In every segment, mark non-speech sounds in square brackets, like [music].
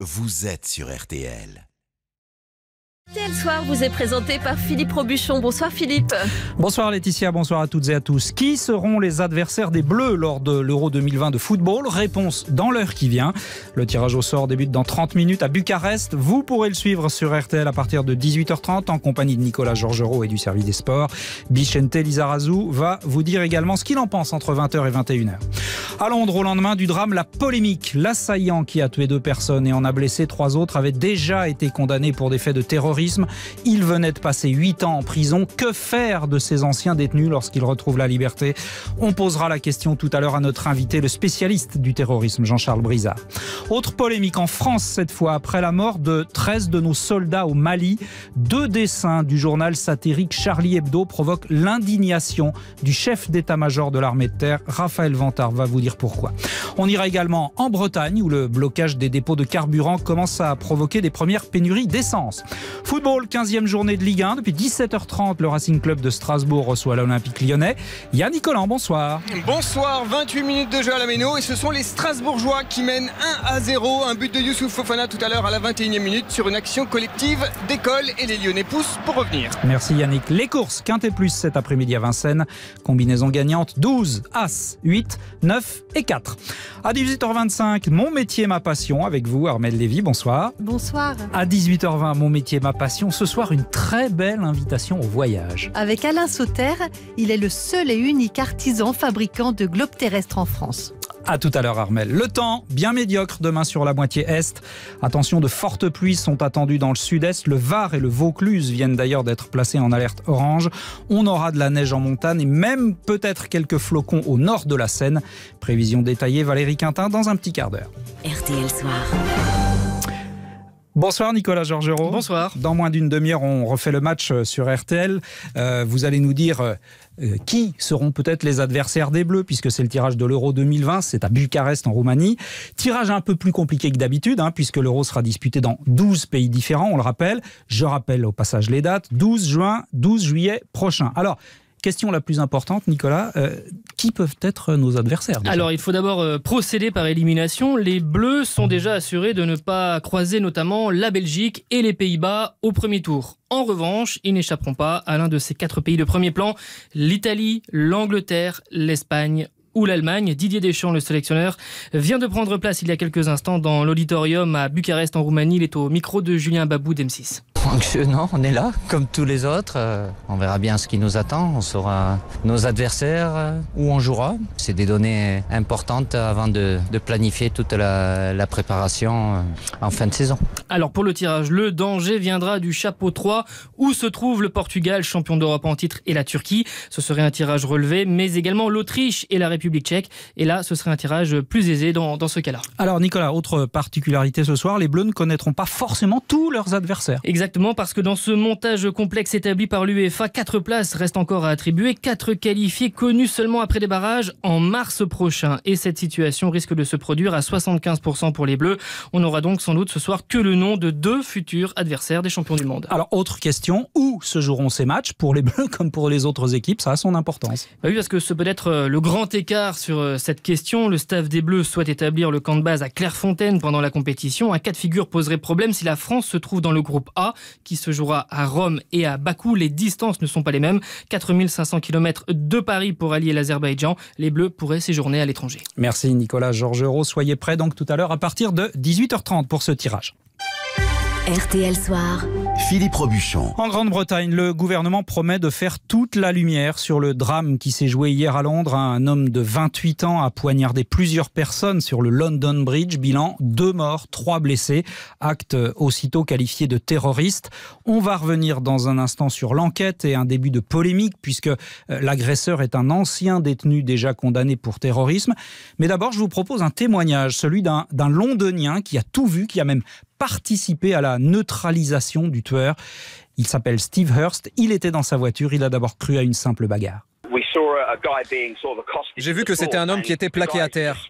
vous êtes sur RTL. RTL Soir vous est présenté par Philippe Robuchon. Bonsoir Philippe. Bonsoir Laetitia, bonsoir à toutes et à tous. Qui seront les adversaires des Bleus lors de l'Euro 2020 de football? Réponse dans l'heure qui vient. Le tirage au sort débute dans 30 minutes à Bucarest. Vous pourrez le suivre sur RTL à partir de 18h30 en compagnie de Nicolas Georgerot et du service des sports. Bichente Lizarazu va vous dire également ce qu'il en pense entre 20h et 21h. À Londres, au lendemain du drame, la polémique. L'assaillant qui a tué deux personnes et en a blessé trois autres avait déjà été condamné pour des faits de terrorisme il venait de passer 8 ans en prison. Que faire de ces anciens détenus lorsqu'ils retrouvent la liberté? On posera la question tout à l'heure à notre invité, le spécialiste du terrorisme, Jean-Charles Brizard. Autre polémique en France cette fois, après la mort de 13 de nos soldats au Mali, deux dessins du journal satirique Charlie Hebdo provoquent l'indignation du chef d'état-major de l'armée de terre, Raphaël Vantard va vous dire pourquoi. On ira également en Bretagne où le blocage des dépôts de carburant commence à provoquer des premières pénuries d'essence. Football, 15e journée de Ligue 1. Depuis 17h30, le Racing Club de Strasbourg reçoit l'Olympique lyonnais. Yannick Collant, bonsoir. Bonsoir, 28 minutes de jeu à la Méno et ce sont les Strasbourgeois qui mènent 1 à 0. Un but de Youssouf Fofana tout à l'heure à la 21e minute sur une action collective d'école et les Lyonnais poussent pour revenir. Merci Yannick. Les courses, Quintet Plus cet après-midi à Vincennes. Combinaison gagnante 12, As, 8, 9 et 4. À 18h25, mon métier, ma passion avec vous, Armel Lévy, bonsoir. Bonsoir. À 18h20, mon métier, ma passion. Ce soir, une très belle invitation au voyage. Avec Alain Sauter, il est le seul et unique artisan fabricant de globes terrestres en France. À tout à l'heure, Armel. Le temps, bien médiocre demain sur la moitié est. Attention, de fortes pluies sont attendues dans le sud-est. Le Var et le Vaucluse viennent d'ailleurs d'être placés en alerte orange. On aura de la neige en montagne et même peut-être quelques flocons au nord de la Seine. Prévision détaillée, Valérie Quintin, dans un petit quart d'heure. RTL Soir. Bonsoir Nicolas Georgerot. Bonsoir. Dans moins d'une demi-heure, on refait le match euh, sur RTL. Euh, vous allez nous dire euh, euh, qui seront peut-être les adversaires des Bleus, puisque c'est le tirage de l'Euro 2020, c'est à Bucarest en Roumanie. Tirage un peu plus compliqué que d'habitude, hein, puisque l'Euro sera disputé dans 12 pays différents, on le rappelle. Je rappelle au passage les dates, 12 juin, 12 juillet prochain. Alors, question la plus importante, Nicolas, euh, qui peuvent être nos adversaires Alors, il faut d'abord euh, procéder par élimination. Les Bleus sont déjà assurés de ne pas croiser notamment la Belgique et les Pays-Bas au premier tour. En revanche, ils n'échapperont pas à l'un de ces quatre pays de premier plan, l'Italie, l'Angleterre, l'Espagne ou l'Allemagne. Didier Deschamps, le sélectionneur, vient de prendre place il y a quelques instants dans l'auditorium à Bucarest en Roumanie. Il est au micro de Julien Babou d'M6. Anxieux, non, on est là, comme tous les autres. Euh, on verra bien ce qui nous attend. On saura nos adversaires, euh, où on jouera. C'est des données importantes avant de, de planifier toute la, la préparation euh, en fin de saison. Alors pour le tirage, le danger viendra du chapeau 3 où se trouve le Portugal, champion d'Europe en titre, et la Turquie? Ce serait un tirage relevé, mais également l'Autriche et la République tchèque. Et là, ce serait un tirage plus aisé dans, dans ce cas-là. Alors Nicolas, autre particularité ce soir, les Bleus ne connaîtront pas forcément tous leurs adversaires. Exactement, parce que dans ce montage complexe établi par l'UEFA, quatre places restent encore à attribuer, quatre qualifiés connus seulement après des barrages en mars prochain. Et cette situation risque de se produire à 75% pour les Bleus. On aura donc sans doute ce soir que le nom de deux futurs adversaires des champions du monde. Alors autre question, où se joueront ces matchs pour les [laughs] Bleus comme pour les autres équipes? Ça a son importance. Bah oui, parce que ce peut être euh, le grand écart sur euh, cette question. Le staff des Bleus souhaite établir le camp de base à Clairefontaine pendant la compétition. Un cas de figure poserait problème si la France se trouve dans le groupe A, qui se jouera à Rome et à Bakou. Les distances ne sont pas les mêmes. 4500 km de Paris pour allier l'Azerbaïdjan. Les Bleus pourraient séjourner à l'étranger. Merci Nicolas Georgerot. Soyez prêts donc tout à l'heure à partir de 18h30 pour ce tirage. RTL Soir. Philippe Robuchon. En Grande-Bretagne, le gouvernement promet de faire toute la lumière sur le drame qui s'est joué hier à Londres. Un homme de 28 ans a poignardé plusieurs personnes sur le London Bridge. Bilan, deux morts, trois blessés. Acte aussitôt qualifié de terroriste. On va revenir dans un instant sur l'enquête et un début de polémique puisque euh, l'agresseur est un ancien détenu déjà condamné pour terrorisme. Mais d'abord, je vous propose un témoignage, celui d'un d'un londonien qui a tout vu, qui a même participé à la neutralisation du tueur. Il s'appelle Steve Hurst. Il était dans sa voiture. Il a d'abord cru à une simple bagarre. J'ai vu que c'était un homme qui était plaqué à terre.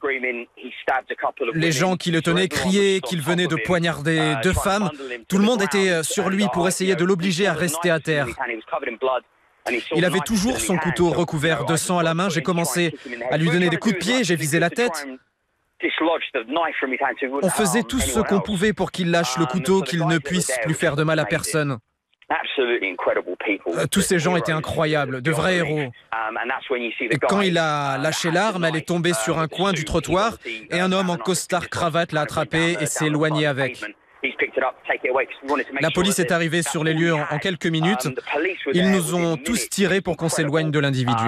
Les gens qui le tenaient criaient qu'il venait de poignarder deux femmes. Tout le monde était euh, sur lui pour essayer de l'obliger à rester à terre. Il avait toujours son couteau recouvert de sang à la main. J'ai commencé à lui donner des coups de pied, j'ai visé la tête. On faisait tous ce qu'on pouvait pour qu'il lâche le couteau, qu'il ne puisse plus faire de mal à personne. Euh, tous ces gens étaient incroyables, de vrais héros. Et quand il a lâché l'arme, elle est tombée sur un coin du trottoir et un homme en costard cravate l'a attrapée et s'est éloigné avec. La police est arrivée sur les lieux en, quelques minutes. Ils nous ont tous tirés pour qu'on s'éloigne de l'individu.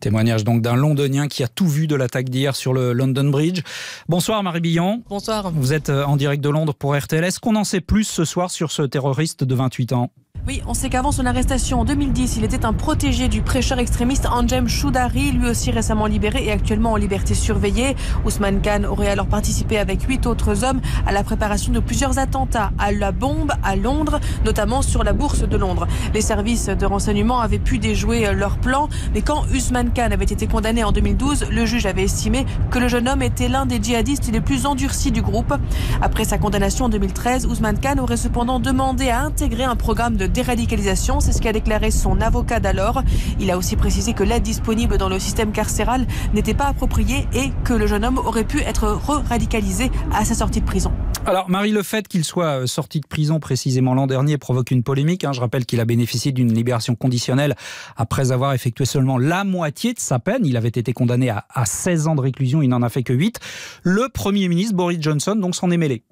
Témoignage donc d'un londonien qui a tout vu de l'attaque d'hier sur le London Bridge. Bonsoir Marie Billon. Bonsoir. Vous êtes euh, en direct de Londres pour RTL. Est-ce qu'on en sait plus ce soir sur ce terroriste de 28 ans? Oui, on sait qu'avant son arrestation en 2010, il était un protégé du prêcheur extrémiste Anjem Choudari, lui aussi récemment libéré et actuellement en liberté surveillée. Ousmane Khan aurait alors participé avec huit autres hommes à la préparation de plusieurs attentats à la bombe à Londres, notamment sur la bourse de Londres. Les services de renseignement avaient pu déjouer leur plan, mais quand Ousmane Khan avait été condamné en 2012, le juge avait estimé que le jeune homme était l'un des djihadistes les plus endurcis du groupe. Après sa condamnation en 2013, Ousmane Khan aurait cependant demandé à intégrer un programme de déradicalisation. C'est ce qu'a déclaré son avocat d'alors. Il a aussi précisé que l'aide disponible dans le système carcéral n'était pas appropriée et que le jeune homme aurait pu être re-radicalisé à sa sortie de prison. Alors, Marie, le fait qu'il soit euh, sorti de prison précisément l'an dernier provoque une polémique. Hein. Je rappelle qu'il a bénéficié d'une libération conditionnelle après avoir effectué seulement la moitié de sa peine. Il avait été condamné à, à 16 ans de réclusion, il n'en a fait que 8. Le Premier ministre Boris Johnson donc s'en est mêlé.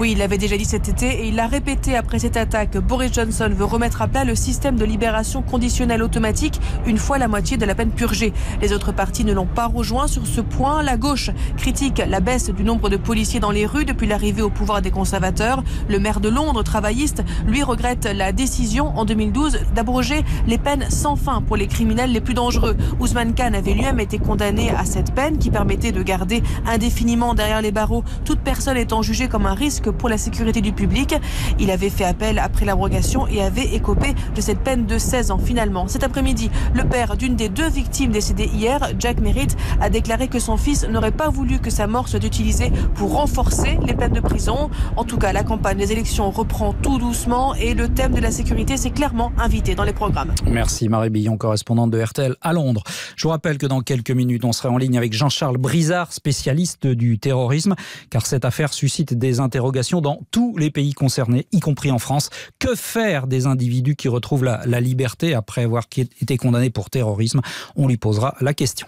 Oui, il l'avait déjà dit cet été et il l'a répété après cette attaque. Boris Johnson veut remettre à plat le système de libération conditionnelle automatique une fois la moitié de la peine purgée. Les autres partis ne l'ont pas rejoint sur ce point. La gauche critique la baisse du nombre de policiers dans les rues depuis l'arrivée au pouvoir des conservateurs. Le maire de Londres, travailliste, lui regrette la décision en 2012 d'abroger les peines sans fin pour les criminels les plus dangereux. Ousmane Khan avait lui-même été condamné à cette peine qui permettait de garder indéfiniment derrière les barreaux toute personne étant jugée comme un risque pour la sécurité du public. Il avait fait appel après l'abrogation et avait écopé de cette peine de 16 ans finalement. Cet après-midi, le père d'une des deux victimes décédées hier, Jack Merritt, a déclaré que son fils n'aurait pas voulu que sa mort soit utilisée pour renforcer les peines de prison. En tout cas, la campagne des élections reprend tout doucement et le thème de la sécurité s'est clairement invité dans les programmes. Merci Marie Billon, correspondante de RTL à Londres. Je vous rappelle que dans quelques minutes, on sera en ligne avec Jean-Charles Brizard, spécialiste du terrorisme, car cette affaire suscite des interrogations dans tous les pays concernés, y compris en France. Que faire des individus qui retrouvent la, la liberté après avoir été condamnés pour terrorisme? On lui posera la question.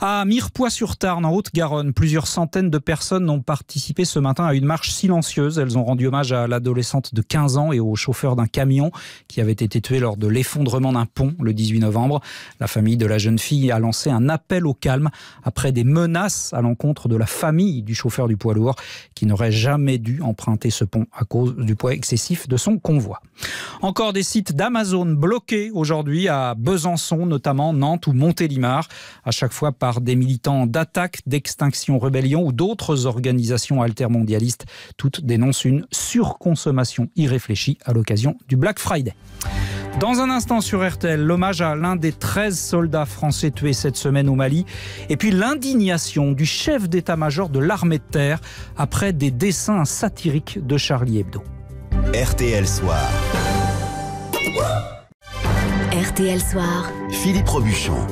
À Mirepoix-sur-Tarn, en Haute-Garonne, plusieurs centaines de personnes ont participé ce matin à une marche silencieuse. Elles ont rendu hommage à l'adolescente de 15 ans et au chauffeur d'un camion qui avait été tué lors de l'effondrement d'un pont le 18 novembre. La famille de la jeune fille a lancé un appel au calme après des menaces à l'encontre de la famille du chauffeur du poids lourd qui n'aurait jamais dû emprunter ce pont à cause du poids excessif de son convoi. Encore des sites d'Amazon bloqués aujourd'hui à Besançon, notamment Nantes ou Montélimar, à chaque fois par des militants d'attaque, d'extinction rébellion ou d'autres organisations altermondialistes. Toutes dénoncent une surconsommation irréfléchie à l'occasion du Black Friday. Dans un instant sur RTL, l'hommage à l'un des 13 soldats français tués cette semaine au Mali, et puis l'indignation du chef d'état-major de l'armée de terre après des dessins satiriques de Charlie Hebdo. RTL Soir. RTL Soir. Philippe Robuchon.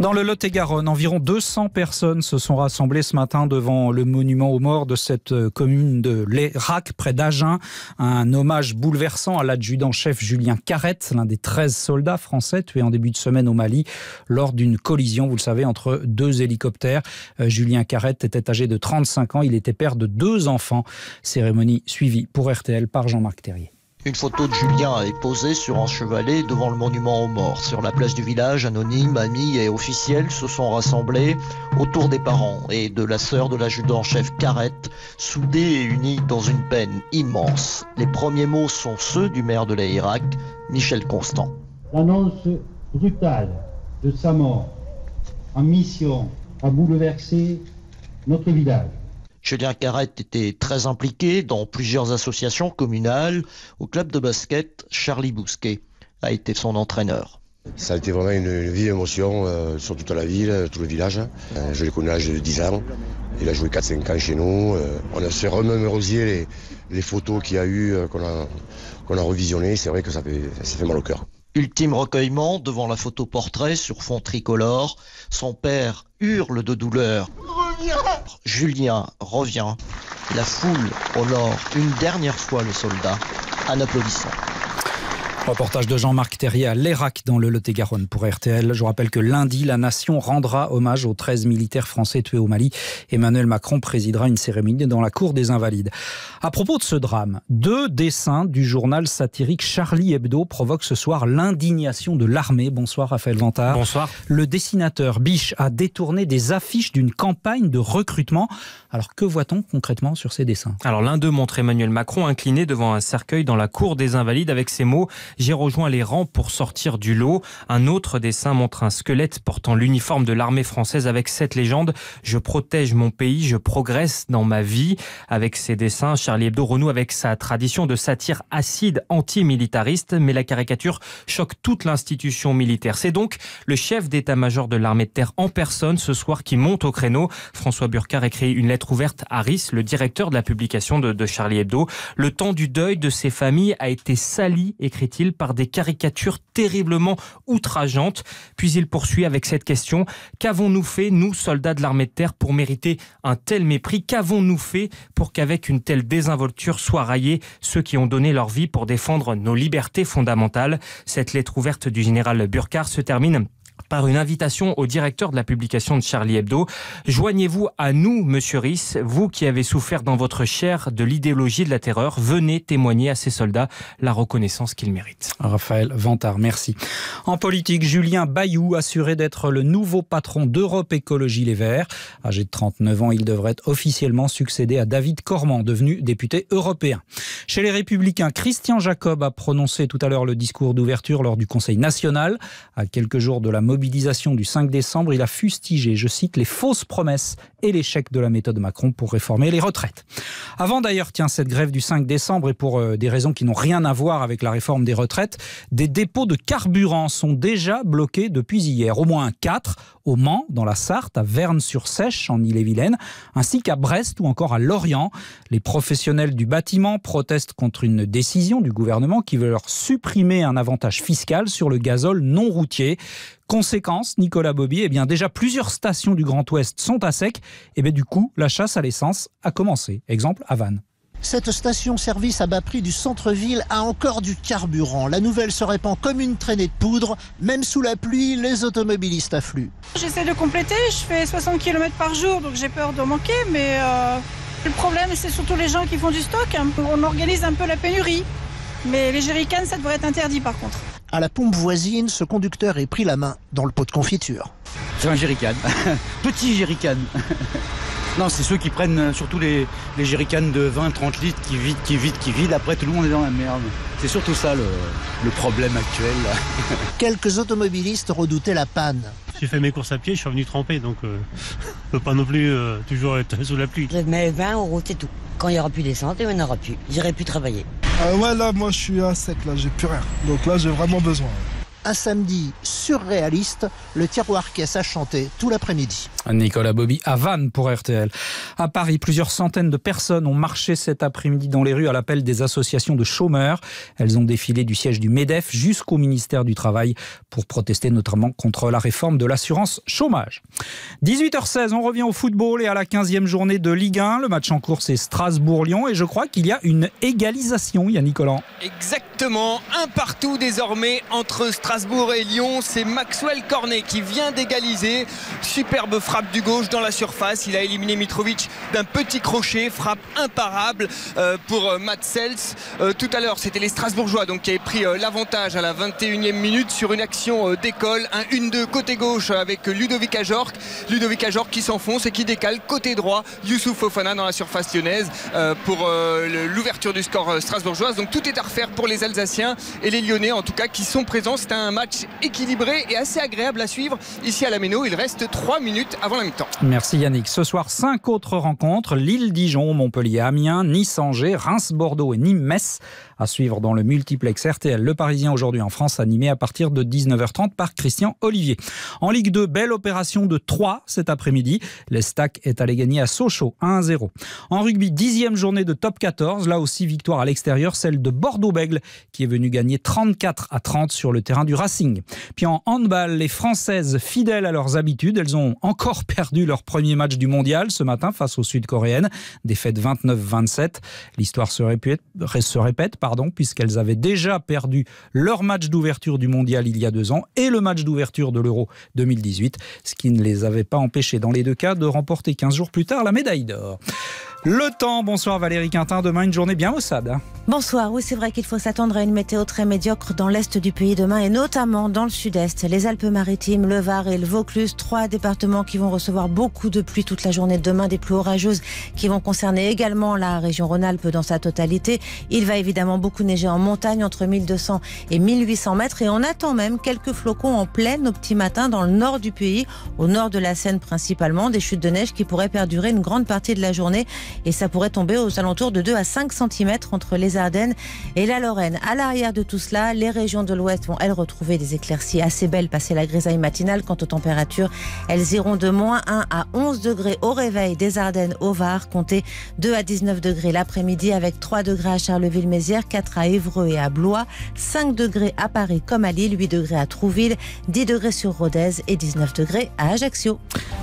Dans le Lot-et-Garonne, environ 200 personnes se sont rassemblées ce matin devant le monument aux morts de cette euh, commune de l'Erac, près d'Agen. Un hommage bouleversant à l'adjudant-chef Julien Carrette, l'un des 13 soldats français tués en début de semaine au Mali lors d'une collision, vous le savez, entre deux hélicoptères. Euh, Julien Carrette était âgé de 35 ans, il était père de deux enfants. Cérémonie suivie pour RTL par Jean-Marc Terrier. Une photo de Julien est posée sur un chevalet devant le monument aux morts. Sur la place du village, anonymes, amis et officiels se sont rassemblés autour des parents et de la sœur de l'adjudant-chef Carrette, soudés et unis dans une peine immense. Les premiers mots sont ceux du maire de l'Irak, Michel Constant. L'annonce brutale de sa mort en mission a bouleversé notre village. Julien Carrette était très impliqué dans plusieurs associations communales. Au club de basket, Charlie Bousquet a été son entraîneur. Ça a été vraiment une, vive émotion euh, sur toute la ville, tout le village. Euh, je l'ai connu à l'âge de 10 ans. Il a joué 4-5 ans chez nous. Euh, on a fait remémorosier les, les photos qu'il y a eu, qu'on a, qu'on a revisionnées. C'est vrai que ça, fait, ça fait mal au cœur. Ultime recueillement devant la photo portrait sur fond tricolore. Son père hurle de douleur. Julien revient. La foule honore une dernière fois le soldat en applaudissant. Reportage de Jean-Marc Terrier à Lérac dans le Lot-et-Garonne pour RTL. Je rappelle que lundi, la nation rendra hommage aux 13 militaires français tués au Mali. Emmanuel Macron présidera une cérémonie dans la cour des Invalides. À propos de ce drame, deux dessins du journal satirique Charlie Hebdo provoquent ce soir l'indignation de l'armée. Bonsoir Raphaël Vantard. Bonsoir. Le dessinateur Biche a détourné des affiches d'une campagne de recrutement. Alors que voit-on concrètement sur ces dessins? Alors l'un d'eux montre Emmanuel Macron incliné devant un cercueil dans la cour des Invalides avec ces mots j'ai rejoint les rangs pour sortir du lot. Un autre dessin montre un squelette portant l'uniforme de l'armée française avec cette légende Je protège mon pays, je progresse dans ma vie. Avec ces dessins, Charlie Hebdo renoue avec sa tradition de satire acide anti-militariste, mais la caricature choque toute l'institution militaire. C'est donc le chef d'état-major de l'armée de terre en personne ce soir qui monte au créneau. François Burkhardt écrit une lettre ouverte à Rhys, le directeur de la publication de, de Charlie Hebdo. Le temps du deuil de ces familles a été sali, écrit-il par des caricatures terriblement outrageantes. Puis il poursuit avec cette question. Qu'avons-nous fait, nous, soldats de l'armée de terre, pour mériter un tel mépris? Qu'avons-nous fait pour qu'avec une telle désinvolture soient raillés ceux qui ont donné leur vie pour défendre nos libertés fondamentales? Cette lettre ouverte du général Burkhardt se termine par une invitation au directeur de la publication de Charlie Hebdo. Joignez-vous à nous, monsieur Rhys, vous qui avez souffert dans votre chair de l'idéologie de la terreur. Venez témoigner à ces soldats la reconnaissance qu'ils méritent. Raphaël Vantard, merci. En politique, Julien Bayou assuré d'être le nouveau patron d'Europe Écologie Les Verts. Âgé de 39 ans, il devrait officiellement succéder à David Cormand, devenu député européen. Chez les Républicains, Christian Jacob a prononcé tout à l'heure le discours d'ouverture lors du Conseil national. À quelques jours de la mobilisation du 5 décembre, il a fustigé, je cite, les fausses promesses et l'échec de la méthode Macron pour réformer les retraites. Avant d'ailleurs, tiens, cette grève du 5 décembre et pour euh, des raisons qui n'ont rien à voir avec la réforme des retraites, des dépôts de carburant sont déjà bloqués depuis hier. Au moins 4 au Mans, dans la Sarthe, à Verne-sur-Sèche, en Ille-et-Vilaine, ainsi qu'à Brest ou encore à Lorient. Les professionnels du bâtiment protestent contre une décision du gouvernement qui veut leur supprimer un avantage fiscal sur le gazole non routier. Conséquence, Nicolas Bobby, eh bien déjà plusieurs stations du Grand Ouest sont à sec. Et bien du coup, la chasse à l'essence a commencé. Exemple à Vannes. Cette station-service à bas prix du centre-ville a encore du carburant. La nouvelle se répand comme une traînée de poudre. Même sous la pluie, les automobilistes affluent. J'essaie de compléter, je fais 60 km par jour, donc j'ai peur de manquer, mais euh, le problème, c'est surtout les gens qui font du stock. On organise un peu la pénurie. Mais les jerrycans, ça devrait être interdit par contre. À la pompe voisine, ce conducteur est pris la main dans le pot de confiture. C'est un jerrycan. [laughs] Petit jerrycan. [laughs] Non, c'est ceux qui prennent euh, surtout les, les jerrycans de 20-30 litres qui vident, qui vident, qui vident. Après, tout le monde est dans la merde. C'est surtout ça le, le problème actuel. [laughs] Quelques automobilistes redoutaient la panne. J'ai fait mes courses à pied, je suis revenu trempé, donc euh, je peux pas non plus euh, toujours être sous la pluie. Je mets 20 euros, c'est tout. Quand il n'y aura plus d'essence, il n'y en aura plus. J'irai plus travailler. Ah ouais, là, moi, je suis à sec, là, j'ai plus rien. Donc là, j'ai vraiment besoin. Un samedi surréaliste, le tiroir caisse a chanté tout l'après-midi. Nicolas Bobby à Vannes pour RTL. À Paris, plusieurs centaines de personnes ont marché cet après-midi dans les rues à l'appel des associations de chômeurs. Elles ont défilé du siège du MEDEF jusqu'au ministère du Travail pour protester notamment contre la réforme de l'assurance chômage. 18h16, on revient au football et à la 15e journée de Ligue 1. Le match en cours, c'est Strasbourg-Lyon et je crois qu'il y a une égalisation, Yannick Collant. Exactement, un partout désormais entre Strasbourg et Lyon. C'est Maxwell Cornet qui vient d'égaliser. Superbe frappe du gauche dans la surface. Il a éliminé Mitrovic d'un petit crochet, frappe imparable euh, pour euh, Matt Sels. Euh, tout à l'heure, c'était les Strasbourgeois donc, qui avaient pris l'avantage à la 21e minute sur une action d'école. Un 1-2 côté gauche avec Ludovic Ajorc. Ludovic Ajorc qui s'enfonce et qui décale côté droit Youssouf Fofana dans la surface lyonnaise pour l'ouverture du score strasbourgeoise. Donc tout est à refaire pour les Alsaciens et les Lyonnais en tout cas qui sont présents. Un match équilibré et assez agréable à suivre ici à la Méno. Il reste 3 minutes avant la mi-temps. Merci Yannick. Ce soir, cinq autres rencontres Lille-Dijon, Montpellier-Amiens, Nice-Angers, Reims-Bordeaux et Nîmes-Metz à suivre dans le multiplex RTL Le Parisien aujourd'hui en France, animé à partir de 19h30 par Christian Olivier. En Ligue 2, belle opération de 3 cet après-midi. L'Estac est allé gagner à Sochaux 1-0. En rugby, dixième journée de top 14. Là aussi, victoire à l'extérieur, celle de Bordeaux-Bègle qui est venu gagner 34 à 30 sur le terrain du Racing. Puis en handball, les Françaises fidèles à leurs habitudes, elles ont encore [laughs] perdu leur premier match du mondial ce matin face aux Sud-Coréennes. Défaite 29-27. L'histoire se se répète pardon, puisqu'elles avaient déjà perdu leur match d'ouverture du mondial il y a deux ans et le match d'ouverture de l'Euro 2018, ce qui ne les avait pas empêchés dans les deux cas de remporter 15 jours plus tard la médaille d'or. Le temps, bonsoir Valérie Quintin, demain une journée bien maussade. Bonsoir, oui c'est vrai qu'il faut s'attendre à une météo très médiocre dans l'est du pays demain et notamment dans le sud-est. Les Alpes-Maritimes, le Var et le Vaucluse, trois départements qui vont recevoir beaucoup de pluie toute la journée de demain, des pluies orageuses qui vont concerner également la région Rhône-Alpes dans sa totalité. Il va évidemment beaucoup neiger en montagne entre 1200 et 1800 mètres et on attend même quelques flocons en pleine au petit matin dans le nord du pays, au nord de la Seine principalement, des chutes de neige qui pourraient perdurer une grande partie de la journée et ça pourrait tomber aux alentours de 2 à 5 cm entre les Ardennes et la Lorraine. À l'arrière de tout cela, les régions de l'Ouest vont elles retrouver des éclaircies assez belles passer la grisaille matinale. Quant aux températures, elles iront de moins 1 à 11 degrés au réveil des Ardennes au Var, comptez 2 à 19 degrés l'après-midi avec 3 degrés à Charleville-Mézières, 4 à Évreux et à Blois, 5 degrés à Paris comme à Lille, 8 degrés à Trouville, 10 degrés sur Rodez et 19 degrés à Ajaccio.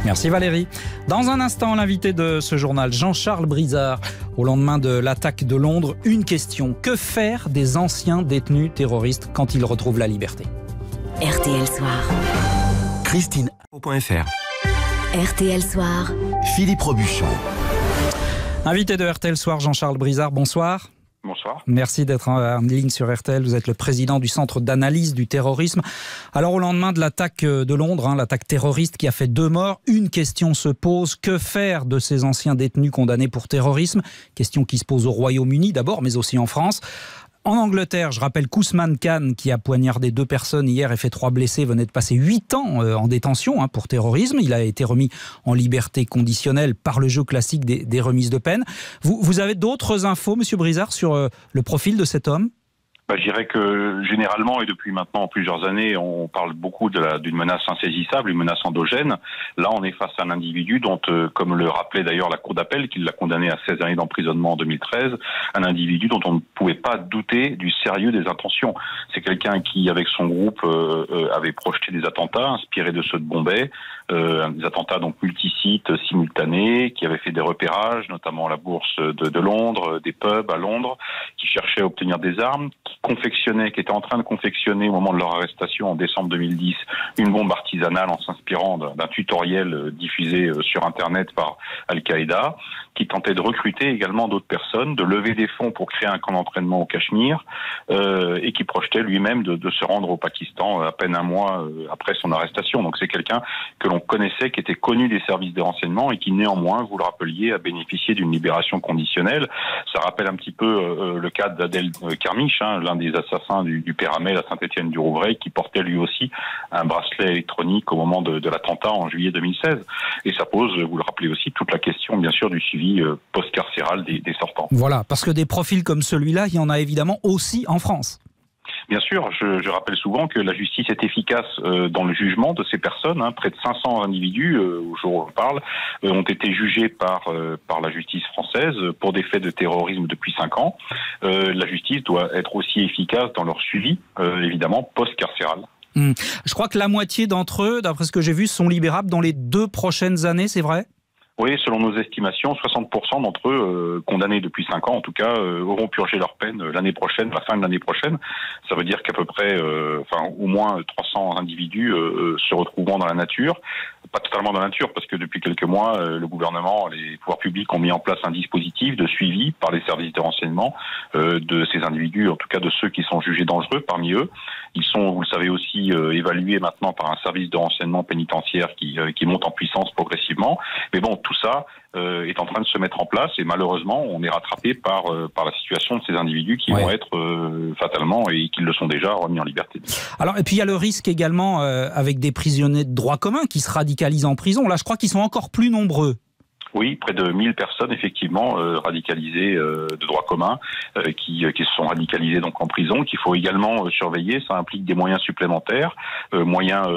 Merci Valérie. Dans un instant, l'invité de ce journal, Jean-Charles Brizard. Au lendemain de l'attaque de Londres, une question. Que faire des anciens détenus terroristes quand ils retrouvent la liberté RTL Soir. Christine.fr RTL Soir. Philippe Robuchon. Invité de RTL Soir, Jean-Charles Brizard, bonsoir. Merci d'être en ligne sur RTL. Vous êtes le président du Centre d'analyse du terrorisme. Alors, au lendemain de l'attaque de Londres, hein, l'attaque terroriste qui a fait deux morts, une question se pose. Que faire de ces anciens détenus condamnés pour terrorisme? Question qui se pose au Royaume-Uni d'abord, mais aussi en France. En Angleterre, je rappelle qu'Ousmane Khan, qui a poignardé deux personnes hier et fait trois blessés, venait de passer huit ans euh, en détention hein, pour terrorisme. Il a été remis en liberté conditionnelle par le jeu classique des, remises de peine. Vous, vous avez d'autres infos, Monsieur Brizard, sur euh, le profil de cet homme? Bah, je dirais que généralement et depuis maintenant plusieurs années, on parle beaucoup d'une menace insaisissable, une menace endogène. Là, on est face à un individu dont, euh, comme le rappelait d'ailleurs la Cour d'appel, qui l'a condamné à 16 années d'emprisonnement en 2013, un individu dont on ne pouvait pas douter du sérieux des intentions. C'est quelqu'un qui, avec son groupe, euh, euh, avait projeté des attentats inspirés de ceux de Bombay, des attentats donc multisites, simultanés, qui avait fait des repérages, notamment à la bourse de, de Londres, des pubs à Londres, qui cherchaient à obtenir des armes, confectionnait, qui était en train de confectionner au moment de leur arrestation en décembre 2010 une bombe artisanale en s'inspirant d'un tutoriel euh, diffusé euh, sur Internet par Al-Qaïda, qui tentait de recruter également d'autres personnes, de lever des fonds pour créer un camp d'entraînement au Cachemire, euh, et qui projetait lui-même de, de, se rendre au Pakistan à peine un mois après son arrestation. Donc c'est quelqu'un que l'on connaissait, qui était connu des services de renseignement et qui néanmoins, vous le rappeliez, a bénéficié d'une libération conditionnelle. Ça rappelle un petit peu le cas d'Adel Karmiche, hein, l'un des assassins du, du père Hamel à Saint-Étienne-du-Rouvray, qui portait lui aussi un bracelet électronique au moment de, l'attentat en juillet 2016. Et ça pose, vous le rappelez aussi, toute la question, bien sûr, du suivi euh, post-carcéral des, des sortants. Voilà, parce que des profils comme celui-là, il y en a évidemment aussi en France. Bien sûr, je, rappelle souvent que la justice est efficace euh, dans le jugement de ces personnes. Hein. Près de 500 individus, euh, au jour où on parle, euh, ont été jugés par, par la justice française pour des faits de terrorisme depuis 5 ans. la justice doit être aussi efficace dans leur suivi, évidemment, post-carcéral. Hmm. Je crois que la moitié d'entre eux, d'après ce que j'ai vu, sont libérables dans les deux prochaines années, c'est vrai? Oui, selon nos estimations, 60% d'entre eux, euh, condamnés depuis 5 ans en tout cas, euh, auront purgé leur peine euh, l'année prochaine, la fin de l'année prochaine. Ça veut dire qu'à peu près, enfin, au moins 300 individus se retrouveront dans la nature. Pas totalement dans la nature, parce que depuis quelques mois, le gouvernement, les pouvoirs publics ont mis en place un dispositif de suivi par les services de renseignement de ces individus, en tout cas de ceux qui sont jugés dangereux parmi eux. Ils sont, vous le savez aussi, évalués maintenant par un service de renseignement pénitentiaire qui, monte en puissance progressivement. Mais bon, ça euh, est en train de se mettre en place et malheureusement, on est rattrapé par, par la situation de ces individus qui vont être fatalement et qui le sont déjà remis en liberté. Alors, et puis il y a le risque également avec des prisonniers de droit commun qui se radicalisent en prison. Là, je crois qu'ils sont encore plus nombreux. Oui, près de 1000 personnes effectivement euh, radicalisées euh, de droit commun euh, qui, qui se sont radicalisées donc en prison qu'il faut également surveiller. Ça implique des moyens supplémentaires, moyens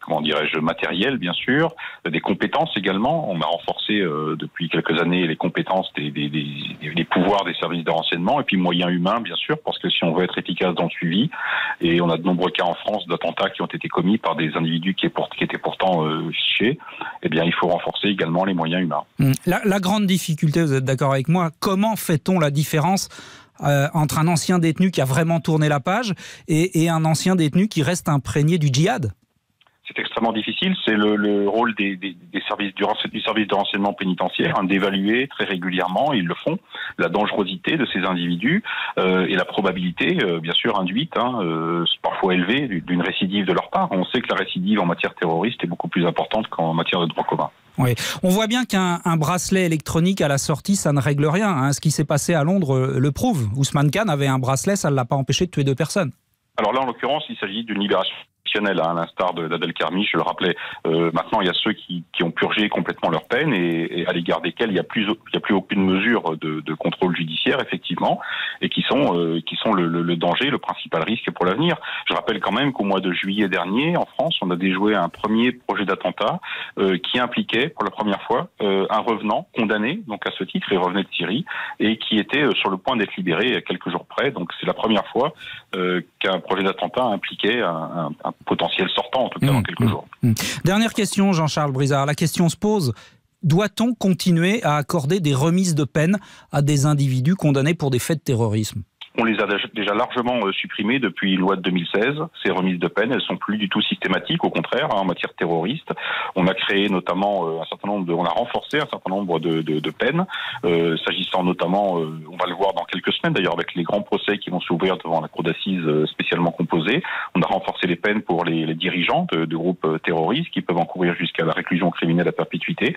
comment dirais-je matériels bien sûr, des compétences également. On a renforcé depuis quelques années les compétences des, des, des, des, pouvoirs des services de renseignement et puis moyens humains bien sûr parce que si on veut être efficace dans le suivi et on a de nombreux cas en France d'attentats qui ont été commis par des individus qui, qui étaient pourtant fichés, eh bien il faut renforcer également les moyens Hmm. La, grande difficulté, vous êtes d'accord avec moi, comment fait-on la différence euh, entre un ancien détenu qui a vraiment tourné la page et, un ancien détenu qui reste imprégné du djihad? C'est extrêmement difficile. C'est le, rôle des, services du, service de renseignement pénitentiaire hein, d'évaluer très régulièrement, ils le font, la dangerosité de ces individus euh, et la probabilité, euh, bien sûr, induite, hein, parfois élevée, d'une récidive de leur part. On sait que la récidive en matière terroriste est beaucoup plus importante qu'en matière de droit commun. Oui. On voit bien qu'un bracelet électronique à la sortie, ça ne règle rien. Hein. Ce qui s'est passé à Londres euh, le prouve. Ousmane Khan avait un bracelet, ça ne l'a pas empêché de tuer deux personnes. Alors là, en l'occurrence, il s'agit d'une libération Hein, à l'instar d'Adel Karmi, je le rappelais. Euh, maintenant, il y a ceux qui, ont purgé complètement leur peine et, à l'égard desquels il n'y a plus a plus aucune mesure de, contrôle judiciaire, effectivement, et qui sont euh, qui sont le, danger, le principal risque pour l'avenir. Je rappelle quand même qu'au mois de juillet dernier, en France, on a déjoué un premier projet d'attentat euh, qui impliquait pour la première fois un revenant condamné, donc à ce titre, il revenait de Syrie et qui était sur le point d'être libéré quelques jours près. Donc c'est la première fois qu'un projet d'attentat impliquait un, un potentiel sortant, en tout cas dans mmh, quelques mmh, jours. Mmh. Dernière question, Jean-Charles Brizard. La question se pose doit-on continuer à accorder des remises de peine à des individus condamnés pour des faits de terrorisme? On les a déjà largement euh, supprimés depuis loi de 2016. Ces remises de peine, elles sont plus du tout systématiques, au contraire, hein, en matière terroriste. On a créé notamment euh, un certain nombre de, on a renforcé un certain nombre de, de, de peines, euh, s'agissant notamment, euh, on va le voir dans quelques semaines d'ailleurs, avec les grands procès qui vont s'ouvrir devant la cour d'assises spécialement composée. On a renforcé les peines pour les, les dirigeants de, de, groupes terroristes qui peuvent encourir jusqu'à la réclusion criminelle à perpétuité,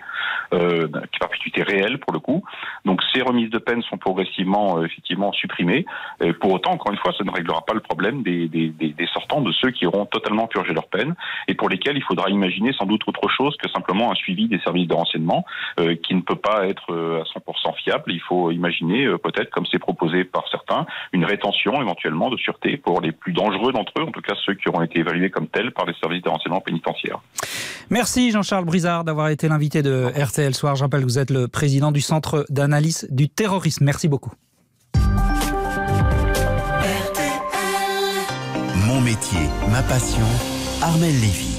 euh, perpétuité réelle pour le coup. Donc ces remises de peine sont progressivement effectivement supprimées. Euh, pour autant, encore une fois, ça ne réglera pas le problème des, des, des, sortants, de ceux qui auront totalement purgé leur peine et pour lesquels il faudra imaginer sans doute autre chose que simplement un suivi des services de renseignement euh, qui ne peut pas être euh, à 100% fiable. Il faut imaginer peut-être, comme c'est proposé par certains, une rétention éventuellement de sûreté pour les plus dangereux d'entre eux, en tout cas ceux qui auront été évalués comme tels par les services de renseignement pénitentiaires. Merci Jean-Charles Brizard d'avoir été l'invité de RTL Soir. Je rappelle que vous êtes le président du Centre d'analyse du terrorisme. Merci beaucoup. Ma passion, Armel Lévy.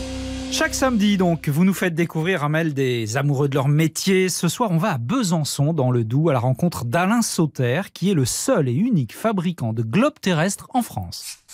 Chaque samedi, donc, vous nous faites découvrir, Armel, des amoureux de leur métier. Ce soir, on va à Besançon, dans le Doubs, à la rencontre d'Alain Sauter, qui est le seul et unique fabricant de globes terrestres en France.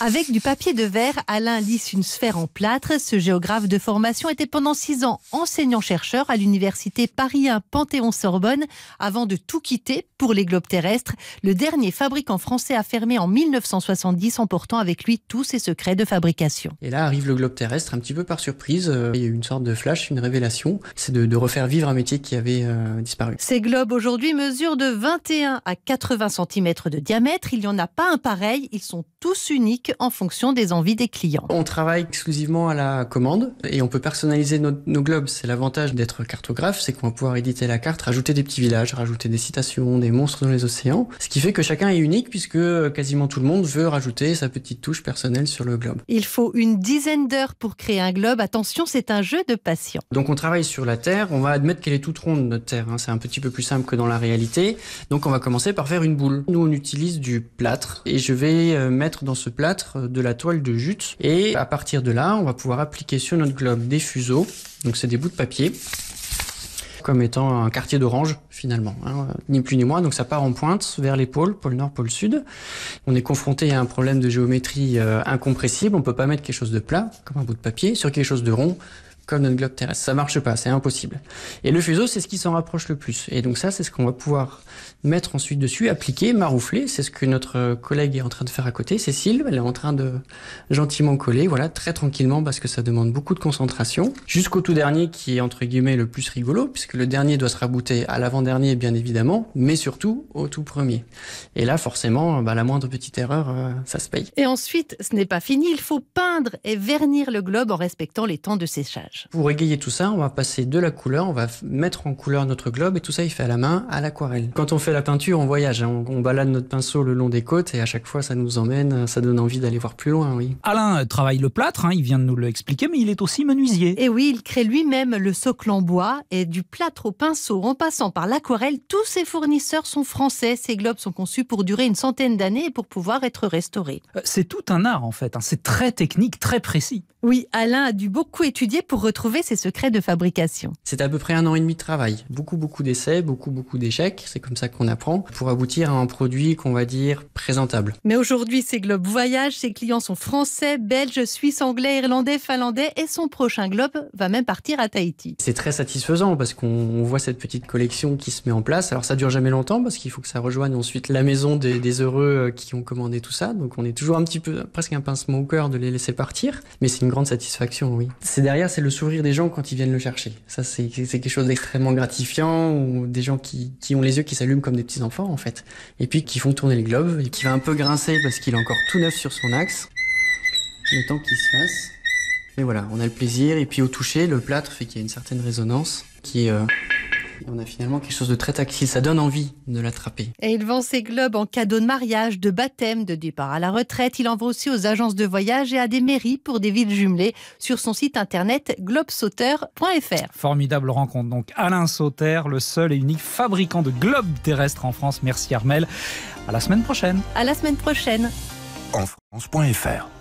Avec du papier de verre, Alain lisse une sphère en plâtre. Ce géographe de formation était pendant six ans enseignant-chercheur à l'université Paris 1 Panthéon-Sorbonne avant de tout quitter pour les globes terrestres. Le dernier fabricant français a fermé en 1970 emportant avec lui tous ses secrets de fabrication. Et là arrive le globe terrestre un petit peu par surprise. Euh, il y a eu une sorte de flash, une révélation. C'est de, refaire vivre un métier qui avait euh, disparu. Ces globes aujourd'hui mesurent de 21 à 80 cm de diamètre. Il n'y en a pas un pareil. Ils sont tous uniques en fonction des envies des clients. On travaille exclusivement à la commande et on peut personnaliser nos, globes. C'est l'avantage d'être cartographe, c'est qu'on va pouvoir éditer la carte, rajouter des petits villages, rajouter des citations, des monstres dans les océans. Ce qui fait que chacun est unique puisque quasiment tout le monde veut rajouter sa petite touche personnelle sur le globe. Il faut une dizaine d'heures pour créer un globe. Attention, c'est un jeu de passion. Donc on travaille sur la Terre. On va admettre qu'elle est toute ronde, notre Terre. Hein. C'est un petit peu plus simple que dans la réalité. Donc on va commencer par faire une boule. Nous, on utilise du plâtre et je vais euh, mettre dans ce plâtre de la toile de jute. Et à partir de là, on va pouvoir appliquer sur notre globe des fuseaux. Donc c'est des bouts de papier comme étant un quartier d'orange finalement, hein, ni plus ni moins. Donc ça part en pointe vers les pôles, pôle nord, pôle sud. On est confronté à un problème de géométrie euh, incompressible. On peut pas mettre quelque chose de plat, comme un bout de papier, sur quelque chose de rond comme notre globe terrestre. Ça marche pas, c'est impossible. Et le fuseau, c'est ce qui s'en rapproche le plus. Et donc ça, c'est ce qu'on va pouvoir mettre ensuite dessus, appliquer, maroufler. C'est ce que notre collègue est en train de faire à côté. Cécile, elle est en train de gentiment coller, voilà, très tranquillement parce que ça demande beaucoup de concentration. Jusqu'au tout dernier qui est entre guillemets le plus rigolo, puisque le dernier doit se rabouter à l'avant-dernier, bien évidemment, mais surtout au tout premier. Et là, forcément, bah, la moindre petite erreur, euh, ça se paye. Et ensuite, ce n'est pas fini, il faut peindre et vernir le globe en respectant les temps de séchage. Pour égayer tout ça, on va passer de la couleur, on va mettre en couleur notre globe et tout ça, il fait à la main, à l'aquarelle. Quand on fait la peinture, on voyage, hein. on, balade notre pinceau le long des côtes et à chaque fois, ça nous emmène, ça donne envie d'aller voir plus loin, oui. Alain travaille le plâtre, hein, il vient de nous l'expliquer, mais il est aussi menuisier. Et oui, il crée lui-même le socle en bois et du plâtre au pinceau en passant par l'aquarelle, tous ses fournisseurs sont français. Ces globes sont conçus pour durer une centaine d'années et pour pouvoir être restaurés. Euh, c'est tout un art en fait, hein. c'est très technique, très précis. Oui, Alain a dû beaucoup étudier pour retrouver ses secrets de fabrication. C'est à peu près un an et demi de travail. Beaucoup, beaucoup d'essais, beaucoup, beaucoup d'échecs. C'est comme ça qu'on apprend pour aboutir à un produit qu'on va dire présentable. Mais aujourd'hui, ces globes voyagent. Ses clients sont français, belges, suisses, anglais, irlandais, finlandais et son prochain globe va même partir à Tahiti. C'est très satisfaisant parce qu'on voit cette petite collection qui se met en place. Alors ça dure jamais longtemps parce qu'il faut que ça rejoigne ensuite la maison des, des, heureux euh, qui ont commandé tout ça. Donc on est toujours un petit peu, presque un pincement au cœur de les laisser partir. Mais c'est une grande satisfaction, oui. C'est derrière, c'est le sourire des gens quand ils viennent le chercher. Ça, c'est quelque chose d'extrêmement gratifiant ou des gens qui, qui ont les yeux qui s'allument comme des petits enfants, en fait. Et puis qui font tourner le globe et qui va un peu grincer parce qu'il est encore tout neuf sur son axe. Le temps qu'il se fasse. Et voilà, on a le plaisir. Et puis au toucher, le plâtre fait qu'il y a une certaine résonance qui euh, on a finalement quelque chose de très tactile, ça donne envie de l'attraper. Et il vend ses globes en cadeau de mariage, de baptême, de départ à la retraite. Il en vend aussi aux agences de voyage et à des mairies pour des villes jumelées sur son site internet globesauteur.fr. Formidable rencontre donc. Alain Sauter, le seul et unique fabricant de globes terrestres en France. Merci Armel. À la semaine prochaine. À la semaine prochaine. En France.fr.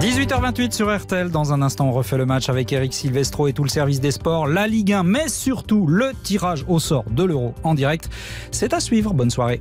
18h28 sur RTL. Dans un instant, on refait le match avec Eric Silvestro et tout le service des sports, la Ligue 1, mais surtout le tirage au sort de l'Euro en direct. C'est à suivre. Bonne soirée.